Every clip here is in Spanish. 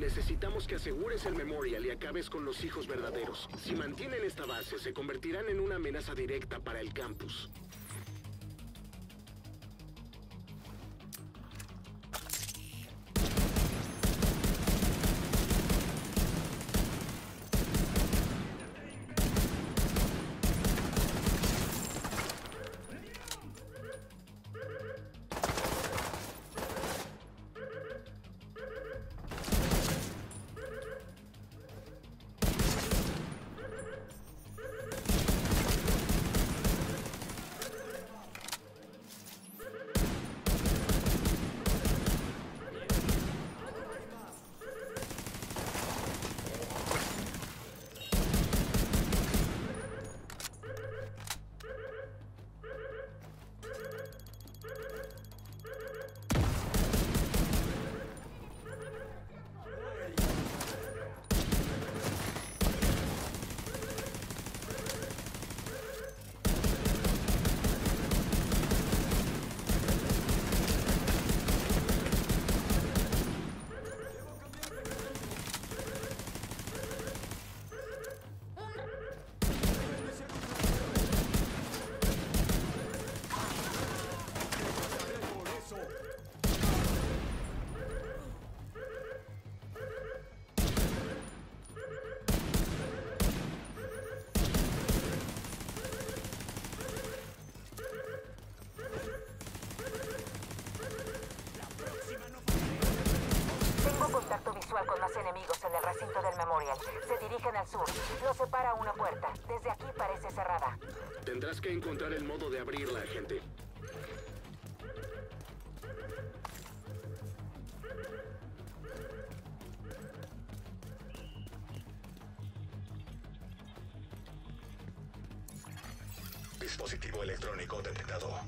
Necesitamos que asegures el Memorial y acabes con los hijos verdaderos. Si mantienen esta base, se convertirán en una amenaza directa para el campus. Enemigos en el recinto del Memorial. Se dirigen al sur. Los separa una puerta. Desde aquí parece cerrada. Tendrás que encontrar el modo de abrirla, gente. Dispositivo electrónico detectado.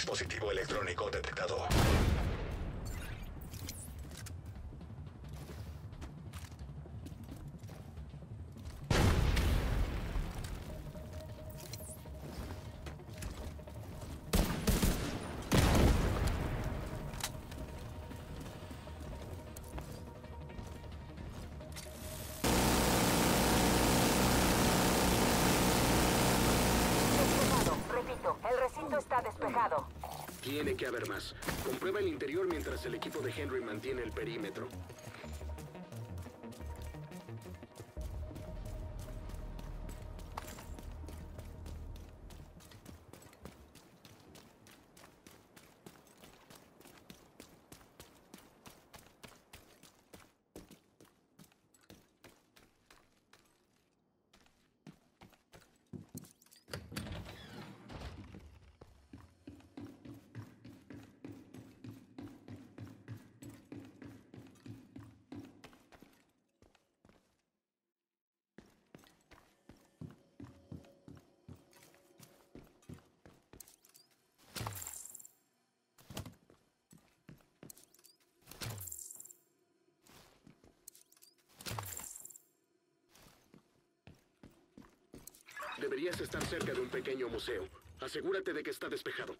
Dispositivo electrónico detectado. Tiene que haber más. Comprueba el interior mientras el equipo de Henry mantiene el perímetro. Deberías estar cerca de un pequeño museo. Asegúrate de que está despejado.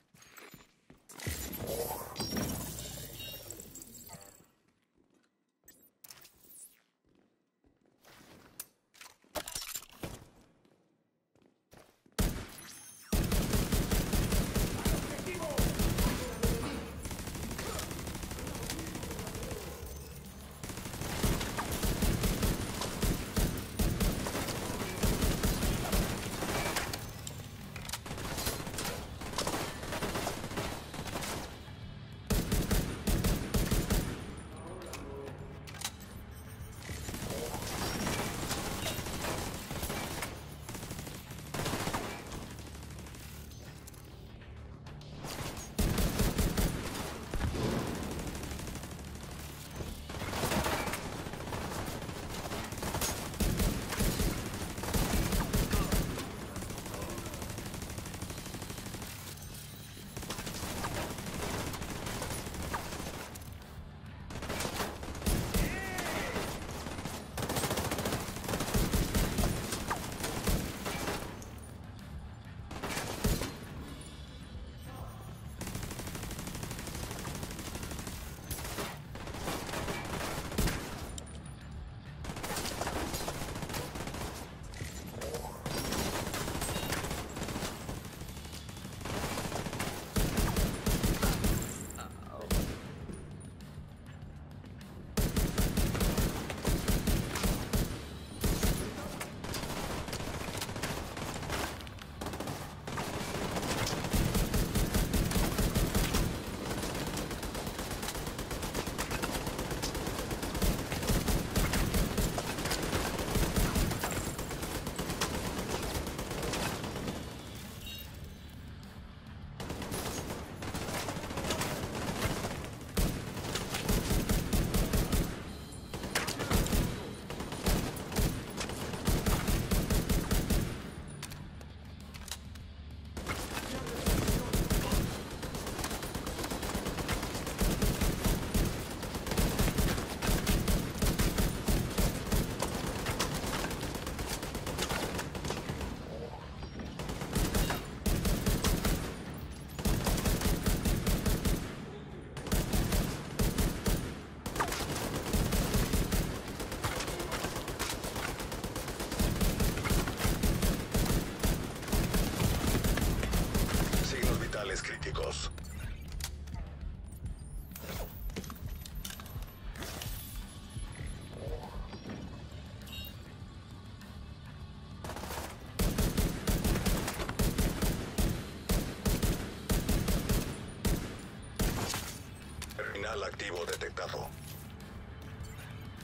Activo detectado.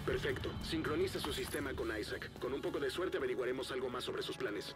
Perfecto. Sincroniza su sistema con Isaac. Con un poco de suerte averiguaremos algo más sobre sus planes.